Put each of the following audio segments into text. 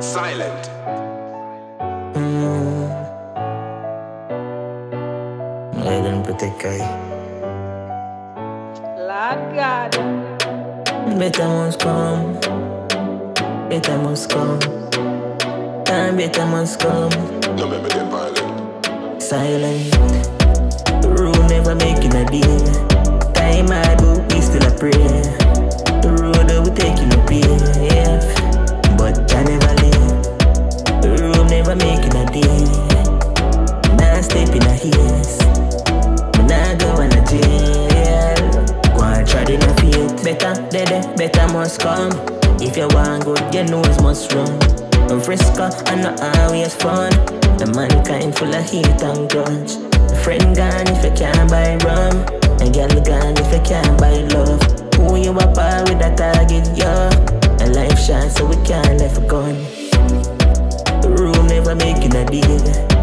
Silent. Mm. I don't protect I. Lord God. Better must come. Better must come. Time better must come. No make me get violent. Silent. Rule never making a deal. Must come. If you want good, your nose must run. A frisco and not always fun. The mankind full of hate and grudge. A friend gone if you can't buy rum. A girl gone if you can't buy love. Who you par with a target, yeah. A life shot so we can't a gun. The room never making a deal.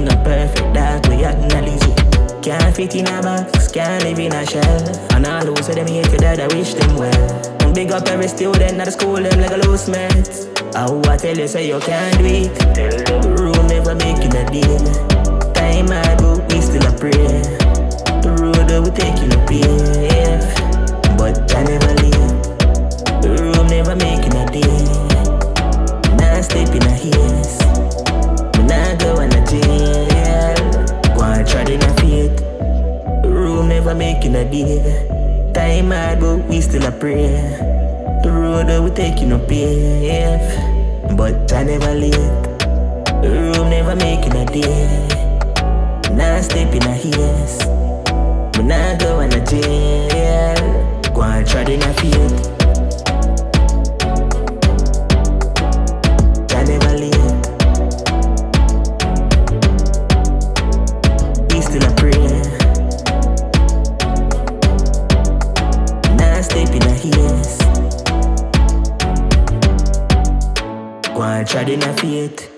Damage. Nobody perfect, that we acknowledge it. Can't fit in a box, can't live in a shell. And all those of them hate you that I wish them well. And big up every student at the school, them like a loose mates. Oh, I tell you, say you can't do it. The rule never making a deal. Time hard, but we still a pray. Room never making a deal. Time hard, but we still a pray. The road that we taking up here, but I never leave. The room never making a deal. Now step in a heels. Me nah go on a jail. Go and try to no feet. To no feet.